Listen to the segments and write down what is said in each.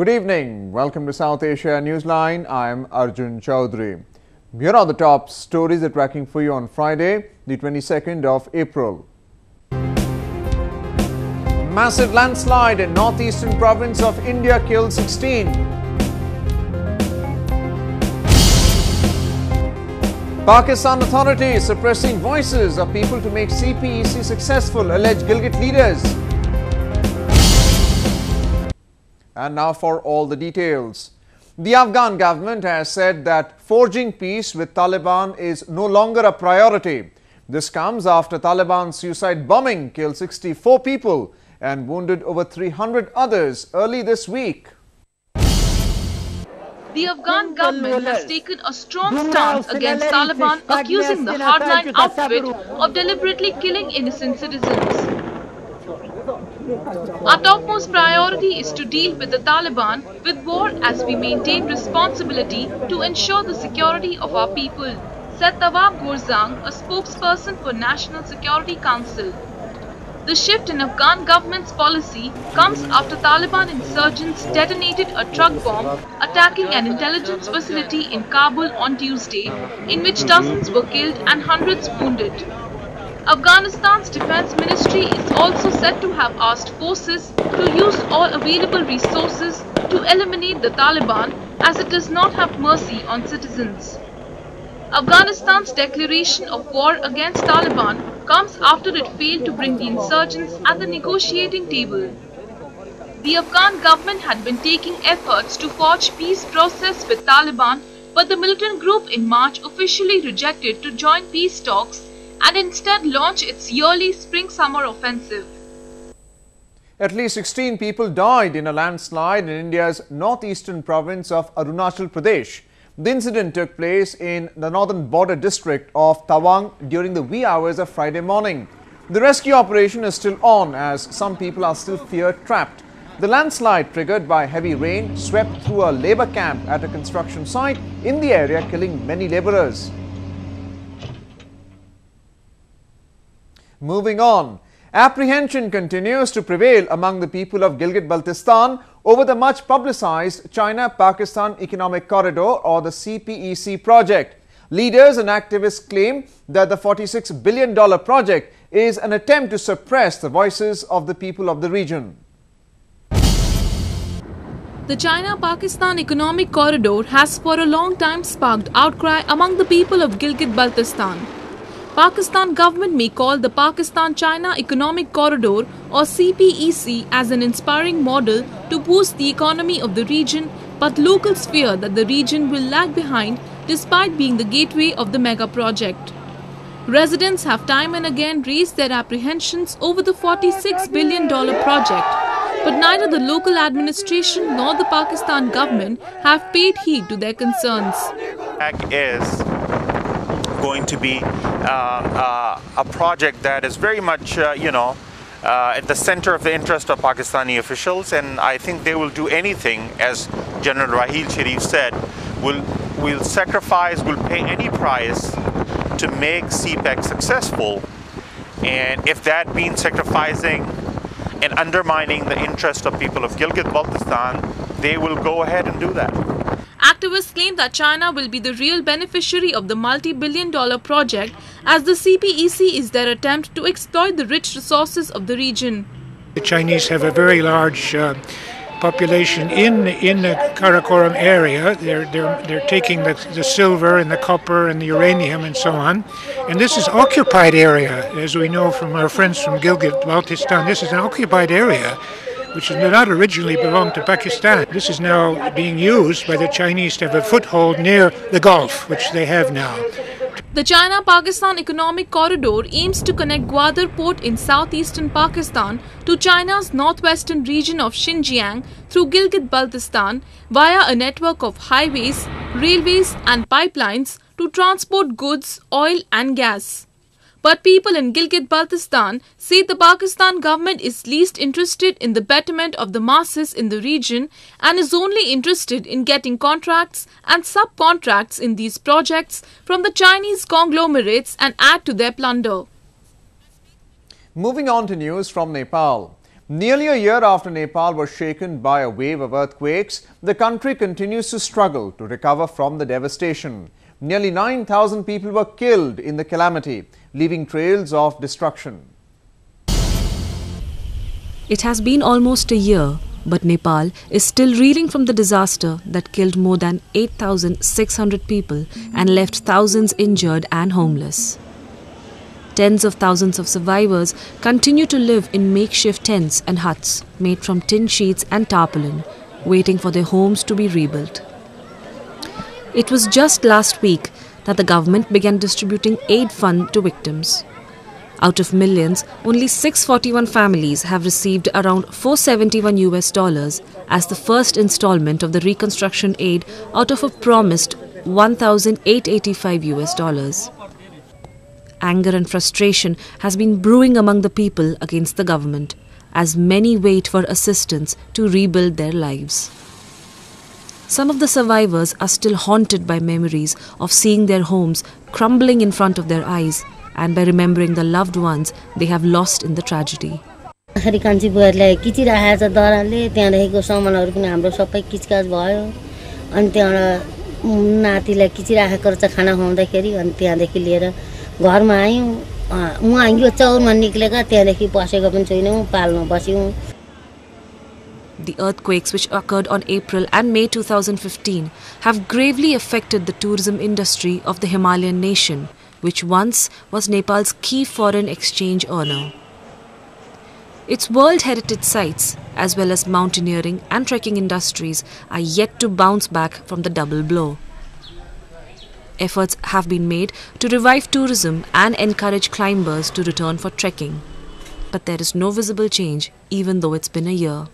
Good evening. Welcome to South Asia Newsline. I'm Arjun Chaudhary. Here are the top stories that tracking for you on Friday, the 22nd of April. Massive landslide in northeastern province of India killed 16. Pakistan authorities suppressing voices of people to make CPEC successful, alleged Gilgit leaders. And now for all the details. The Afghan government has said that forging peace with Taliban is no longer a priority. This comes after Taliban suicide bombing killed 64 people and wounded over 300 others early this week. The Afghan government has taken a strong stance against Taliban, accusing the hardline outfit of deliberately killing innocent citizens. Our topmost priority is to deal with the Taliban with war as we maintain responsibility to ensure the security of our people, said Tawab Gorzang, a spokesperson for National Security Council. The shift in Afghan government's policy comes after Taliban insurgents detonated a truck bomb attacking an intelligence facility in Kabul on Tuesday, in which dozens were killed and hundreds wounded. Afghanistan's defense ministry is also said to have asked forces to use all available resources to eliminate the Taliban as it does not have mercy on citizens. Afghanistan's declaration of war against Taliban comes after it failed to bring the insurgents at the negotiating table. The Afghan government had been taking efforts to forge peace process with Taliban, but the militant group in March officially rejected to join peace talks and instead launch its yearly spring-summer offensive. At least 16 people died in a landslide in India's northeastern province of Arunachal Pradesh. The incident took place in the northern border district of Tawang during the wee hours of Friday morning. The rescue operation is still on as some people are still fear trapped. The landslide triggered by heavy rain swept through a labor camp at a construction site in the area killing many laborers. Moving on, apprehension continues to prevail among the people of Gilgit-Baltistan over the much publicized China-Pakistan Economic Corridor or the CPEC project. Leaders and activists claim that the $46 billion project is an attempt to suppress the voices of the people of the region. The China-Pakistan Economic Corridor has for a long time sparked outcry among the people of Gilgit-Baltistan. Pakistan government may call the Pakistan-China Economic Corridor or CPEC as an inspiring model to boost the economy of the region, but locals fear that the region will lag behind despite being the gateway of the mega project. Residents have time and again raised their apprehensions over the $46 billion project, but neither the local administration nor the Pakistan government have paid heed to their concerns. Is going to be a project that is very much, uh, you know, uh, at the center of the interest of Pakistani officials, and I think they will do anything, as General Raheel Sharif said, will will sacrifice, will pay any price to make CPEC successful. And if that means sacrificing and undermining the interest of people of Gilgit-Baltistan, they will go ahead and do that. Activists claim that China will be the real beneficiary of the multi-billion dollar project as the CPEC is their attempt to exploit the rich resources of the region. The Chinese have a very large uh, population in in the Karakoram area. They're they're they're taking the, the silver and the copper and the uranium and so on. And this is occupied area, as we know from our friends from Gilgit-Baltistan. This is an occupied area which did not originally belong to Pakistan. This is now being used by the Chinese to have a foothold near the Gulf, which they have now. The China-Pakistan Economic Corridor aims to connect Gwadar port in southeastern Pakistan to China's northwestern region of Xinjiang through Gilgit-Baltistan via a network of highways, railways and pipelines to transport goods, oil and gas. But people in Gilgit-Baltistan say the Pakistan government is least interested in the betterment of the masses in the region and is only interested in getting contracts and subcontracts in these projects from the Chinese conglomerates and add to their plunder. Moving on to news from Nepal. Nearly a year after Nepal was shaken by a wave of earthquakes, the country continues to struggle to recover from the devastation. Nearly 9,000 people were killed in the calamity, leaving trails of destruction. It has been almost a year, but Nepal is still reeling from the disaster that killed more than 8,600 people and left thousands injured and homeless. Tens of thousands of survivors continue to live in makeshift tents and huts made from tin sheets and tarpaulin, waiting for their homes to be rebuilt. It was just last week that the government began distributing aid fund to victims. Out of millions, only 641 families have received around 471 US dollars as the first installment of the reconstruction aid out of a promised 1885 US dollars. Anger and frustration has been brewing among the people against the government as many wait for assistance to rebuild their lives. Some of the survivors are still haunted by memories of seeing their homes crumbling in front of their eyes and by remembering the loved ones they have lost in the tragedy. आखिरी कान्छी बुहारीलाई किचिराखेको छ दराले त्यहाँदेखिको सामानहरू पनि हाम्रो सबै किचकाच भयो अनि त्यहाँबाट नातिलाई किचिराखेको रहेछ खाना खुवाउँदाखेरि अनि त्यहाँदेखि लिएर घरमा आयौँ उहाँ यो चौरमा निक्लेका त्यहाँदेखि बसेको पनि छैनौँ पालमा बस्यौँ the earthquakes, which occurred on April and May 2015, have gravely affected the tourism industry of the Himalayan nation, which once was Nepal's key foreign exchange earner. Its World Heritage sites, as well as mountaineering and trekking industries, are yet to bounce back from the double blow. Efforts have been made to revive tourism and encourage climbers to return for trekking. But there is no visible change, even though it's been a year.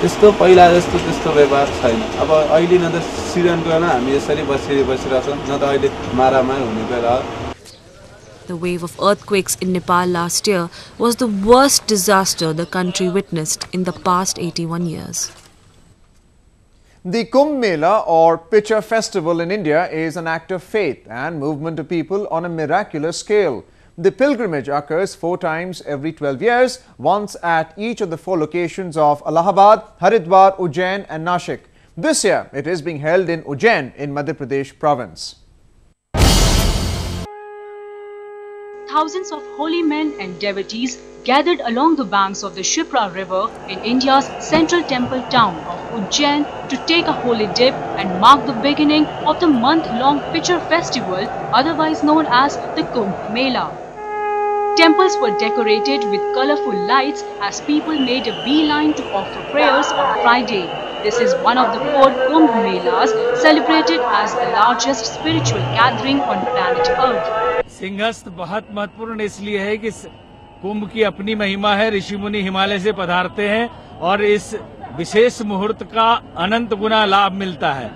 त्यस्तो पहिला जस्तो त्यस्तो व्यवहार छैन अब अहिले न त सिजन गएन हामी यसरी बसी बसिरहेछौँ न त अहिले मारामार हुने बेला हो The wave of earthquakes in Nepal last year was the worst disaster the country witnessed in the past 81 years. The Kumbh Mela or Pitcher Festival in India is an act of faith and movement of people on a miraculous scale. The pilgrimage occurs four times every 12 years, once at each of the four locations of Allahabad, Haridwar, Ujjain and Nashik. This year, it is being held in Ujjain in Madhya Pradesh province. Thousands of holy men and devotees gathered along the banks of the Shipra river in India's central temple town of Ujjain to take a holy dip and mark the beginning of the month-long Pitcher festival otherwise known as the Kumbh Mela. Temples were decorated with colorful lights as people made a beeline to offer prayers on Friday. This is one of the four Kumbh Melas celebrated as the largest spiritual gathering on planet Earth. Simhastha बहुत महत्वपूर्ण इसलिए है कि कुंभ की अपनी महिमा है ऋषि मुनि हिमालय से पधारते हैं और इस विशेष मुहूर्त का अनंत गुना लाभ मिलता है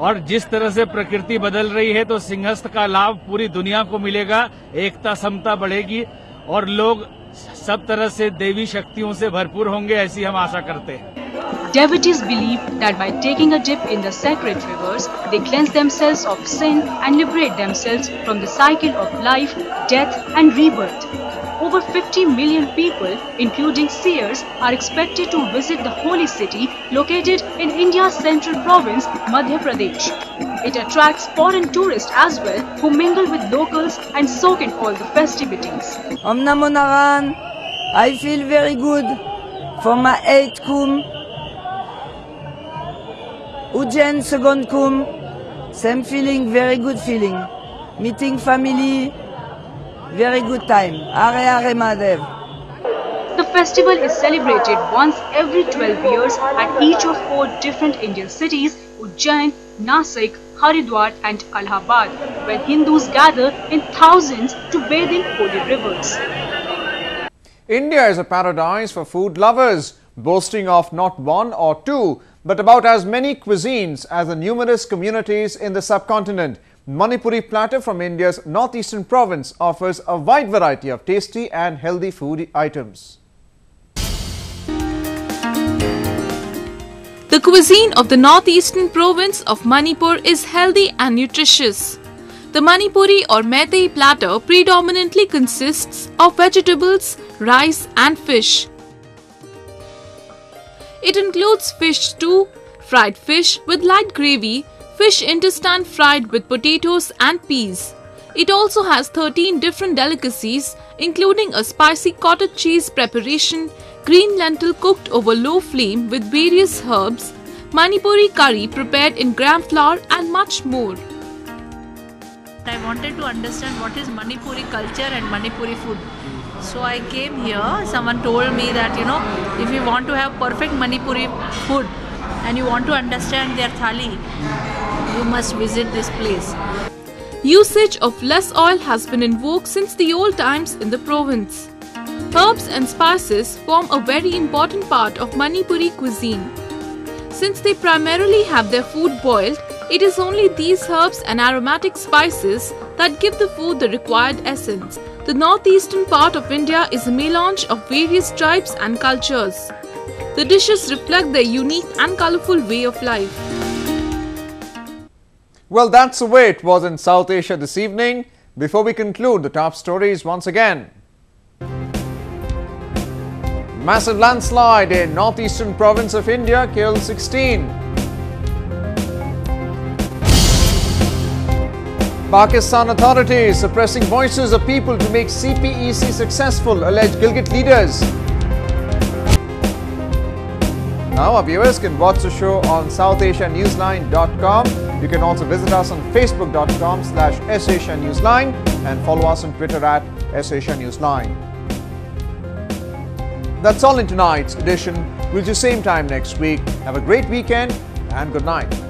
और जिस तरह से प्रकृति बदल रही है तो सिंहस्थ का लाभ पूरी दुनिया को मिलेगा एकता समता बढ़ेगी और लोग सब तरह से देवी शक्तियों से भरपूर होंगे ऐसी हम आशा करते हैं Devotees believe that by taking a dip in the sacred rivers, they cleanse themselves of sin and liberate themselves from the cycle of life, death and rebirth. Over 50 million people, including seers, are expected to visit the holy city located in India's central province, Madhya Pradesh. It attracts foreign tourists as well who mingle with locals and soak in all the festivities. Om Namo Naran. I feel very good for my eighth Kumbh. Ujjain second Kumbh. Same feeling, very good feeling. Meeting family, very good time. Are Are Madev. The festival is celebrated once every 12 years at each of four different Indian cities Ujjain, Nasik, Haridwar, and Allahabad, where Hindus gather in thousands to bathe in holy rivers. India is a paradise for food lovers, boasting of not one or two, but about as many cuisines as the numerous communities in the subcontinent. Manipuri platter from India's northeastern province offers a wide variety of tasty and healthy food items. The cuisine of the northeastern province of Manipur is healthy and nutritious. The Manipuri or Meitei platter predominantly consists of vegetables, rice and fish. It includes fish stew, fried fish with light gravy, fish intestine fried with potatoes and peas. It also has 13 different delicacies, including a spicy cottage cheese preparation, green lentil cooked over low flame with various herbs, Manipuri curry prepared in gram flour, and much more. I wanted to understand what is Manipuri culture and Manipuri food. So I came here. Someone told me that you know, if you want to have perfect Manipuri food and you want to understand their thali, you must visit this place. Usage of less oil has been in vogue since the old times in the province. Herbs and spices form a very important part of Manipuri cuisine. Since they primarily have their food boiled, it is only these herbs and aromatic spices that give the food the required essence. The northeastern part of India is a melange of various tribes and cultures. The dishes reflect their unique and colorful way of life. Well, that's the way it was in South Asia this evening. Before we conclude, the top stories once again. Massive landslide in northeastern province of India killed 16. Pakistan authorities suppressing voices of people to make CPEC successful, alleged Gilgit leaders. Now our viewers can watch the show on SouthAsiaNewsline.com. You can also visit us on Facebook.com slash SAsiaNewsline and follow us on Twitter at SAsiaNewsline. That's all in tonight's edition. We'll see you same time next week. Have a great weekend and good night.